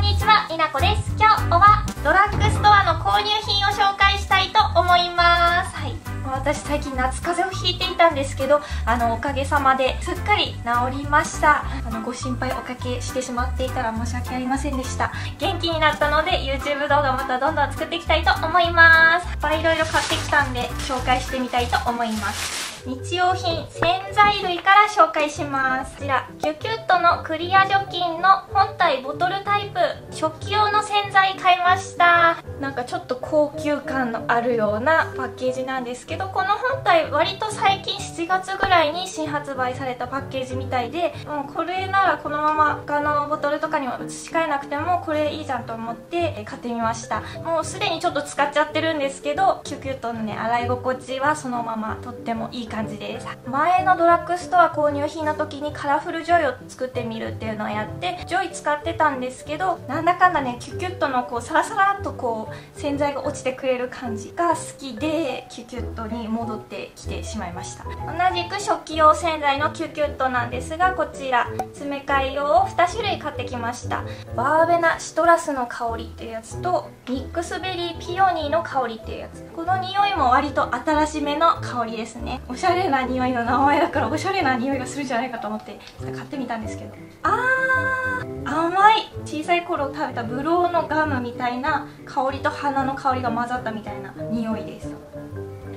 んにちは、みなこです。今日はドラッグストアの購入品を紹介したいと思います。はい。私最近夏風邪をひいていたんですけどあのおかげさまですっかり治りました。あのご心配おかけしてしまっていたら申し訳ありませんでした。元気になったので YouTube 動画またどんどん作っていきたいと思います。いっぱいいろいろ買ってきたんで紹介してみたいと思います。日用品洗剤類から紹介します。こちらキュキュットのクリア除菌の本体ボトルタイプ食器用の洗剤買いました。なんかちょっと高級感のあるようなパッケージなんですけどこの本体割と最近7月ぐらいに新発売されたパッケージみたいでもうこれならこのまま他のボトルとかにも移し替えなくてもこれいいじゃんと思って買ってみました。もうすでにちょっと使っちゃってるんですけどキュキュットのね洗い心地はそのままとってもいい感じです。前のドラッグストア購入品の時にカラフルジョイを作ってみるっていうのをやってジョイ使ってたんですけどなんだかんだねキュキュットのこうサラサラっとこう洗剤が落ちてくれる感じが好きでキュキュットに戻ってきてしまいました。同じく食器用洗剤のキュキュットなんですがこちら詰め替え用を2種類買ってきました。バーベナシトラスの香りっていうやつとミックスベリーピオニーの香りっていうやつ。この匂いも割と新しめの香りですね。おしゃれな匂いの名前だからおしゃれな匂いがするんじゃないかと思って買ってみたんですけど。あー甘い小さい頃食べたブローのガムみたいな香りと花の香り香りが混ざったみたいな匂いです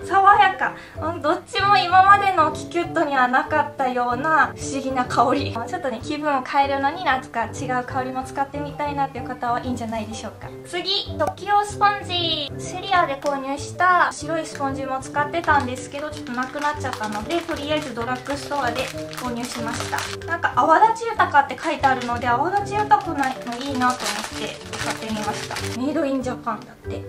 爽やか。どっちも今までのキキュットにはなかったような不思議な香り。ちょっとね気分を変えるのに夏か違う香りも使ってみたいなっていう方はいいんじゃないでしょうか。次時用スポンジ。セリアで購入した白いスポンジも使ってたんですけどちょっとなくなっちゃったのでとりあえずドラッグストアで購入しました。なんか泡立ち豊かって書いてあるので泡立ち豊かなのいいなと思って買ってみました。メイドインジャパンだって。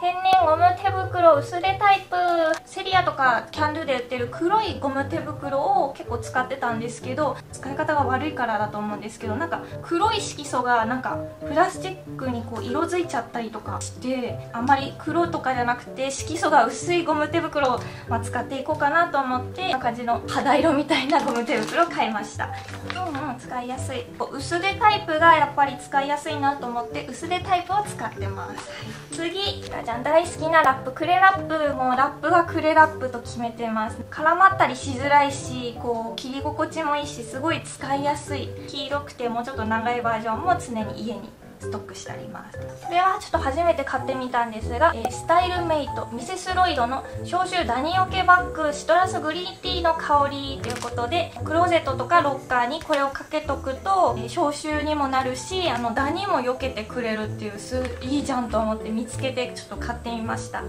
天然ゴム手袋薄手タイプセリアとかキャンドゥで売ってる黒いゴム手袋を結構使ってたんですけど使い方が悪いからだと思うんですけどなんか黒い色素がなんかプラスチックにこう色づいちゃったりとかしてあんまり黒とかじゃなくて色素が薄いゴム手袋を、ま、使っていこうかなと思ってこんな感じの肌色みたいなゴム手袋を買いました。うんうん使いやすい。薄手タイプがやっぱり使いやすいなと思って薄手タイプを使ってます、次。じゃん大好きなラップクレラップもラップはクレラップと決めてます。絡まったりしづらいしこう切り心地もいいしすごい使いやすい。黄色くてもうちょっと長いバージョンも常に家に。ストックしてあります。これはちょっと初めて買ってみたんですが、えー、スタイルメイトミセスロイドの消臭ダニよけバッグシトラスグリーンティーの香りということでクローゼットとかロッカーにこれをかけとくと、えー、消臭にもなるしあのダニも避けてくれるっていうすいいじゃんと思って見つけてちょっと買ってみました。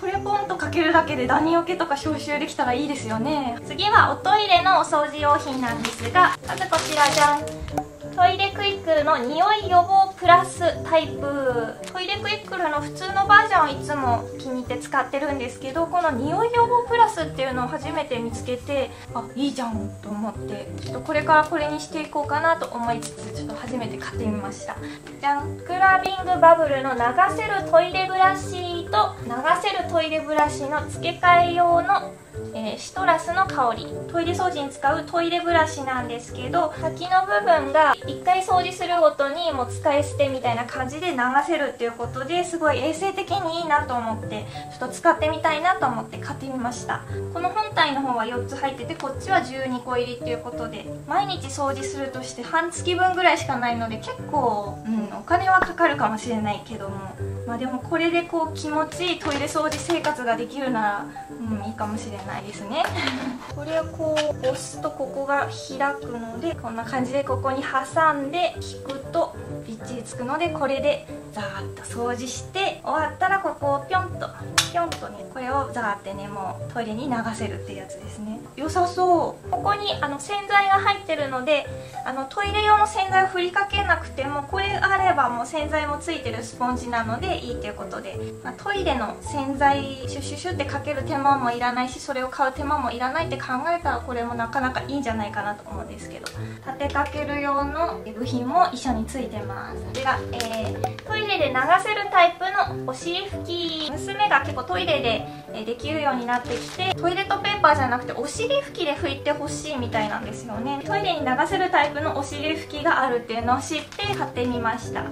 これポンとかけるだけでダニよけとか消臭できたらいいですよね。次はおトイレのお掃除用品なんですがまずこちらじゃん。トイレクイックルの匂い予防プラスタイプ。トイレクイックルの普通のバージョンをいつも気に入って使ってるんですけどこの匂い予防プラスっていうのを初めて見つけてあいいじゃんと思ってちょっとこれからこれにしていこうかなと思いつつちょっと初めて買ってみました。じゃんクラビングバブルの流せるトイレブラシと流せるトイレブラシの付け替え用のえー、シトラスの香り。トイレ掃除に使うトイレブラシなんですけど先の部分が1回掃除するごとにもう使い捨てみたいな感じで流せるっていうことですごい衛生的にいいなと思ってちょっと使ってみたいなと思って買ってみました。この本体の方は4つ入っててこっちは12個入りっていうことで毎日掃除するとして半月分ぐらいしかないので結構、うん、お金はかかるかもしれないけどもまあでもこれでこう気持ちいいトイレ掃除生活ができるなら、うん、いいかもしれないですね。これをこう押すとここが開くのでこんな感じでここに挟んで引くとびっちりつくのでこれでザーッと掃除して終わったらここをピョンとピョンとねこれをザーってねもうトイレに流せるっていうやつですね。良さそう。ここにあの洗剤が入ってるのであのトイレ用の洗剤を振りかけなくてもこれあればもう洗剤もついてるスポンジなのでいいっていうことで、まあ、トイレの洗剤シュシュシュってかける手間もいらないしそれを買う手間もいらないって考えたらこれもなかなかいいんじゃないかなと思うんですけど。立てかける用の部品も一緒についてます。それが、えー、トイイレで流せるタイプのお尻拭き。娘が結構トイレでできるようになってきてトイレットペーパーじゃなくてお尻拭きで拭いてほしいみたいなんですよね。トイレに流せるタイプのお尻拭きがあるっていうのを知って買ってみました。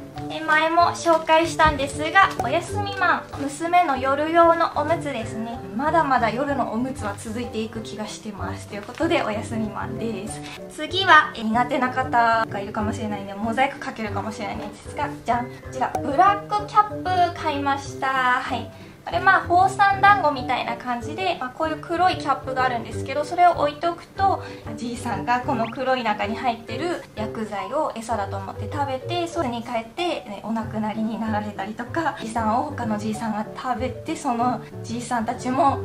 前も紹介したんですがおやすみマン。娘の夜用のおむつですねまだまだ夜のおむつは続いていく気がしてます。ということでおやすみマンです。次は苦手な方がいるかもしれないんでモザイクかけるかもしれないんですがじゃん。こちらブラックキャップ買いました。はい。これまあ宝山団子みたいな感じで、まあ、こういう黒いキャップがあるんですけどそれを置いておくとじいさんがこの黒い中に入ってる薬剤を餌だと思って食べてそれに帰って、ね、お亡くなりになられたりとかじいさんを他のじいさんが食べてそのじいさんたちも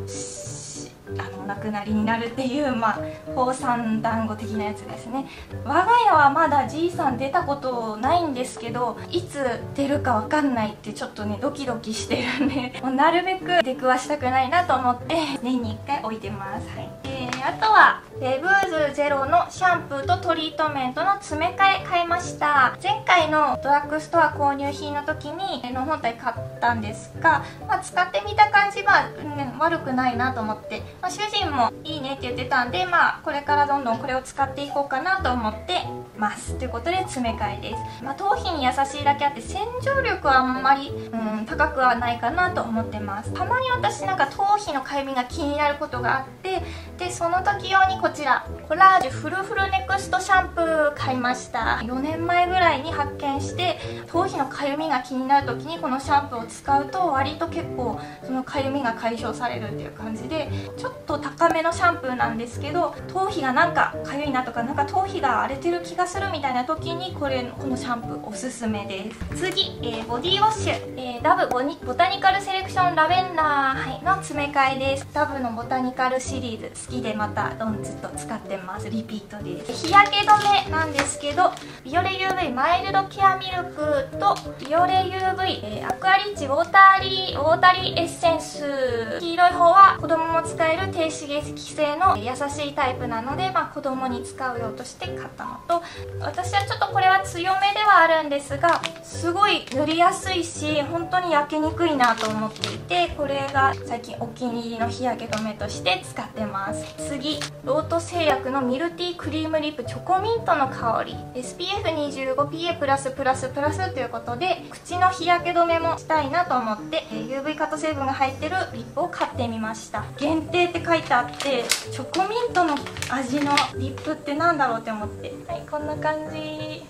あのお亡くなりになるっていう、まあ、宝山団子的なやつですね。我が家はまだじいさん出たことないんですけどいつ出るか分かんないってちょっとねドキドキしてるんで もうなるべく出くわしたくないなと思って年に1回置いてます、はい。えー、あとはレブーズゼロのシャンプーとトリートメントの詰め替え買いました。前回のドラッグストア購入品の時にの本体買ったんですが、まあ、使ってみた感じは、ね、悪くないなと思ってまあ、主人もいいねって言ってたんでまあこれからどんどんこれを使っていこうかなと思ってますということで詰め替えです、まあ、頭皮に優しいだけあって洗浄力はあんまり、うん、高くはないかなと思ってます。たまに私なんか頭皮のかゆみが気になることがあってでその時用にこちらコラージュフルフルネクストシャンプー買いました。4年前ぐらいに発見して頭皮のかゆみが気になる時にこのシャンプーを使うと割と結構そのかゆみが解消されるっていう感じでちょっと高めのシャンプーなんですけど頭皮がなんかかゆいなとかなんか頭皮が荒れてる気がするみたいな時にこれこのシャンプーおすすめです。次、えー、ボディウォッシュ、えー、ダブボニボタニカルセレクションラベンダー、はい、の詰め替えです。ダブのボタニカルシリーズ好きでまたどんずっと使ってます。リピートです。日焼け止めなんですけどビオレ UV マイルドケアミルクとビオレ UV、えー、アクアリッチウォーターリーウォータリーエッセンス。黄色い方は子供も使える低刺激性の優しいタイプなので、まあ、子供に使う用として買ったのと私はちょっとこれは強めではあるんですがすごい塗りやすいし本当に焼けにくいなと思っていてこれが最近お気に入りの日焼け止めとして使ってます。次ロート製薬のミルティークリームリップチョコミントの香り。SPF25PA++++ ということで口の日焼け止めもしたいなと思って UV カット成分が入ってるリップを買ってみました。限定って書いてあってチョコミントの味のリップって何だろうって思って。はいこんんな感じ。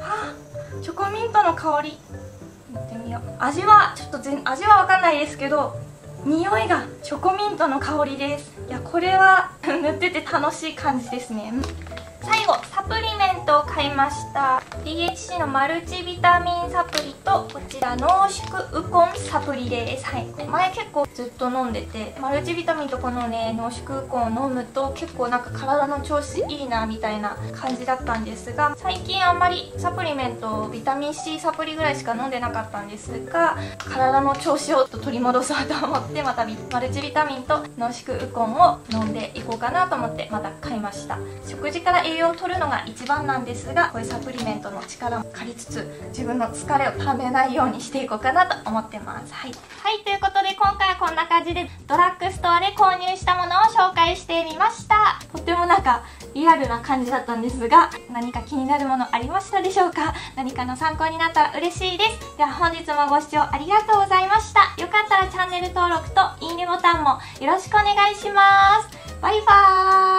はあチョコミントの香り。いってみよう。味はちょっと全味は分かんないですけど匂いがチョコミントの香りです。いやこれは 塗ってて楽しい感じですね。最後プリメントを買いました。DHC のマルチビタミンサプリとこちら濃縮ウコンサプリです。はい。前結構ずっと飲んでてマルチビタミンとこのね濃縮ウコンを飲むと結構なんか体の調子いいなみたいな感じだったんですが最近あんまりサプリメントビタミン C サプリぐらいしか飲んでなかったんですが体の調子を取り戻そうと思ってまたマルチビタミンと濃縮ウコンを飲んでいこうかなと思ってまた買いました。食事から栄養を取るのが一番なんですがこういうサプリメントの力も借りつつ自分の疲れをためないようにしていこうかなと思ってます。はい、はい、ということで今回はこんな感じでドラッグストアで購入したものを紹介してみました。とってもなんかリアルな感じだったんですが何か気になるものありましたでしょうか？何かの参考になったら嬉しいです。では本日もご視聴ありがとうございました。よかったらチャンネル登録といいねボタンもよろしくお願いします。バイバーイ